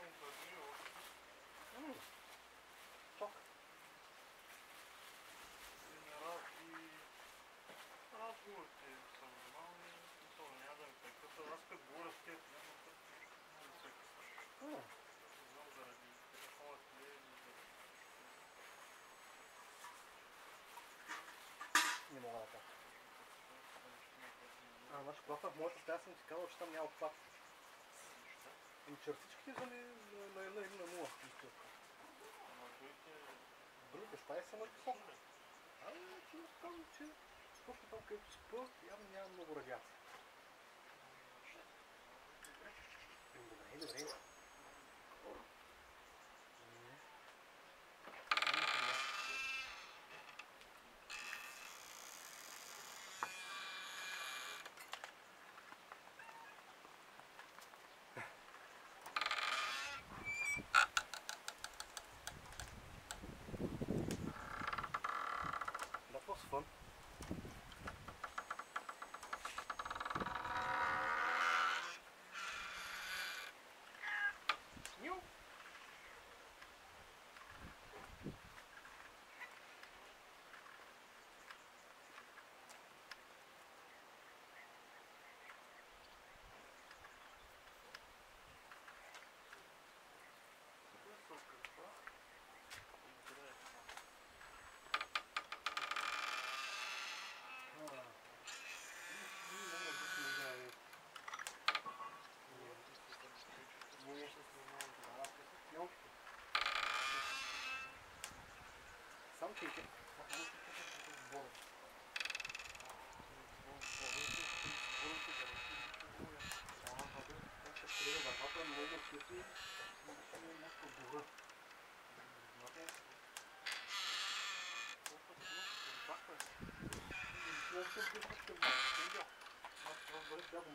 Моят. М, Чок. Разговорите са нормални, смисъл няма да ми прекъсва. Аз като говоря с теб, няма да много се късваш. М, Не знам заради телефонът ли е. Не мога да кажа. А, значи, в моята стая съм ти казал, че там няма обхват. Ами чертичките са ми на, на една или на нула. Ама другите... Другите стаи са на високо. Ами, че казвам, че точно там, където спа, явно няма много радиация. Добре, добре. Something.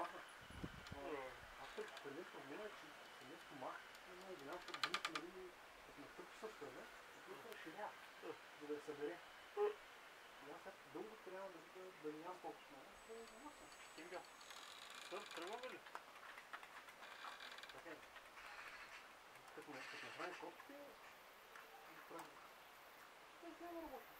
Thank you. Като преди проблема е, че нещо мах, много голям, думите нали, като настъпиш с кръве, просто разширява, за да я събере. И аз дълго трябва да, да, да нямам толкова много, то е замаса. Кинга. Сър, тръгваме ли? Така е. Като не, направим котките, да правим. Не, няма работа.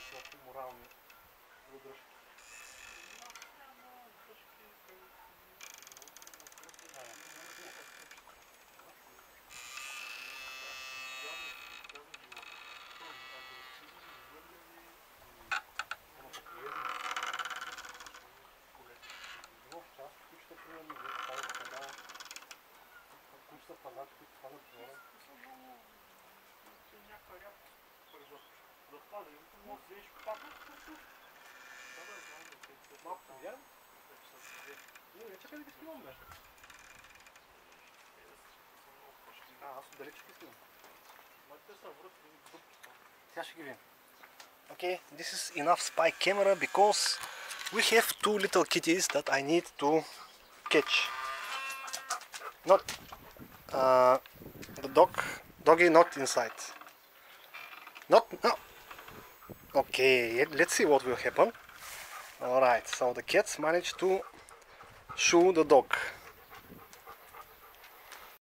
шляху мурами выброшки. Курсов палатки, палатки. пък полезно. В част кучета, примерно, вие падат вода, кучета пазат, които падат в вода. Да пада, може да видиш пак. Да, да, знам да те се Малко се вярвам? Е, Не, не чакай да ги снимам, бе. А, аз отдалеч ще ги снимам. Те са врътни дупки там. Сега ще ги видим. Okay, this is enough spy camera because we have two little kitties that I need to catch. Not uh, the dog, doggy not inside. Not, no. Okay, let's see what will happen. Alright, so the cats managed to shoo the dog.